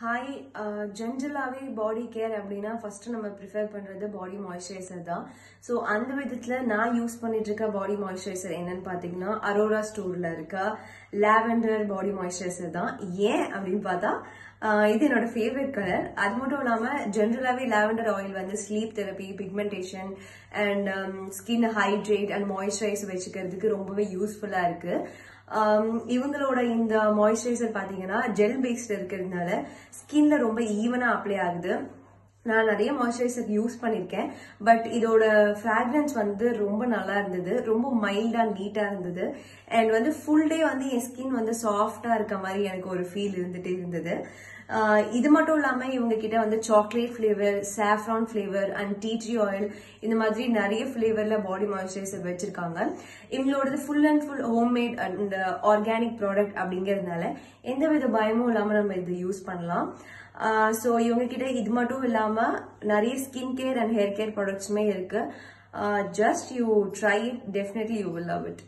Hi ஜென்ரலாகவே body care அப்படின்னா first நம்ம ப்ரிஃபர் பண்ணுறது பாடி மாய்ஸ்சரைசர் தான். ஸோ அந்த விதத்தில் நான் யூஸ் பண்ணிட்டு இருக்க பாடி மாய்ஸ்சரைசர் என்னன்னு பார்த்தீங்கன்னா அரோரா ஸ்டோரில் இருக்க லாவெண்டர் பாடி மாய்ஸ்சரைசர் தான். ஏன் அப்படின்னு பார்த்தா இது என்னோட ஃபேவரட் கலர் அது மட்டும் இல்லாமல் ஜென்ரலாகவே லாவெண்டர் ஆயில் வந்து sleep therapy pigmentation and skin hydrate and moisturise வச்சுக்கிறதுக்கு ரொம்பவே யூஸ்ஃபுல்லாக இருக்குது Um, இவங்களோட இந்த மாய்ஸ்சரைசர் பார்த்தீங்கன்னா ஜெல் பேஸ்ட் இருக்கிறதுனால ஸ்கின்ல ரொம்ப ஈவனாக அப்ளை ஆகுது. நான் நிறைய மாய்ஸ்சரைசர் யூஸ் பண்ணியிருக்கேன் பட் இதோட ஃப்ராக்ரன்ஸ் வந்து ரொம்ப நல்லா இருந்தது. ரொம்ப மைல்டாக நீட்டாக இருந்தது. அண்ட் வந்து ஃபுல் டே வந்து என் ஸ்கின் வந்து சாஃப்டாக இருக்க மாதிரி எனக்கு ஒரு ஃபீல் இருந்துட்டு இருந்தது. இது மட்டும் இல்லாமல் இவங்க கிட்ட வந்து chocolate flavour saffron flavour and tea tree oil இந்த மாதிரி நிறைய ஃப்ளேவரில் பாடி மாய்ஸ்சரைசர் வச்சிருக்காங்க. இவங்களோடது full and full homemade and organic product அப்படிங்கிறதுனால எந்த வித பயமும் இல்லாமல் நம்ம இதை யூஸ் பண்ணலாம். ஸோ இவங்க கிட்ட இது மட்டும் இல்லாமல் நிறைய skin care and hair care ப்ராடக்ட்ஸுமே இருக்கு. Just you try it definitely you will love it